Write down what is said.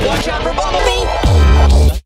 Watch out for Bumblebee!